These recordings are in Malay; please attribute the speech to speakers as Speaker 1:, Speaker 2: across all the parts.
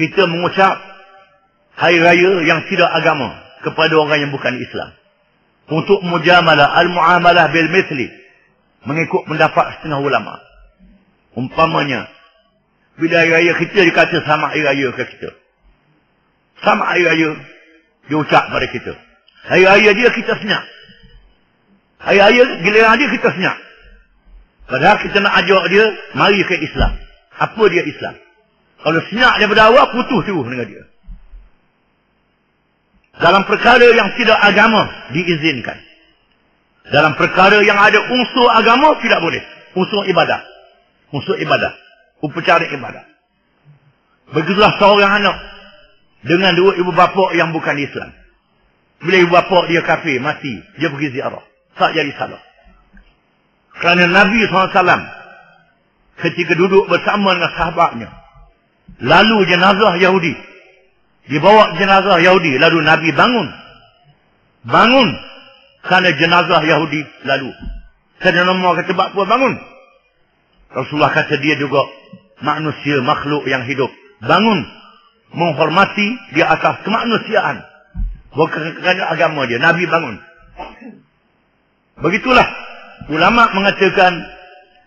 Speaker 1: kita mengucap hari raya yang tidak agama kepada orang yang bukan Islam. Untuk mujamalah, al-muamalah bil mithli. Mengikut pendapat setengah ulama. Umpamanya, bila hari raya kita dikata sama hari raya ke kita. Sama hari raya, diucap pada kita. Hari raya dia kita senyap. Hari raya giliran dia kita senyap. Padahal kita nak ajak dia, mari ke Islam. Apa dia Islam? Kalau senyap daripada awal, putus terus dengan dia. Dalam perkara yang tidak agama, diizinkan. Dalam perkara yang ada unsur agama, tidak boleh. Unsur ibadah. Unsur ibadah. Upacara ibadah. Begitulah seorang anak. Dengan dua ibu bapa yang bukan Islam. Bila ibu bapa dia kafir, mati. Dia pergi ziarah. Tak jadi salah. Kerana Nabi SAW ketika duduk bersama dengan sahabatnya. Lalu jenazah Yahudi. Dibawa jenazah Yahudi. Lalu Nabi bangun. Bangun. Kerana jenazah Yahudi lalu. Kerana nama kata bak puan bangun. Rasulullah kata dia juga manusia makhluk yang hidup. Bangun. Menghormati di atas kemanusiaan. Bukan kerana agama dia. Nabi bangun. Begitulah. Ulama mengatakan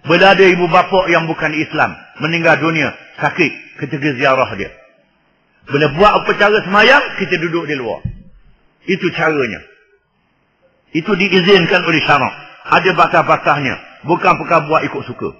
Speaker 1: bila ada ibu bapa yang bukan Islam meninggal dunia sakit ketika ziarah dia. Bila buat upacara semayang kita duduk di luar. Itu caranya. Itu diizinkan oleh syarak. Ada batas-batasnya. Bukan perkara buat ikut suka.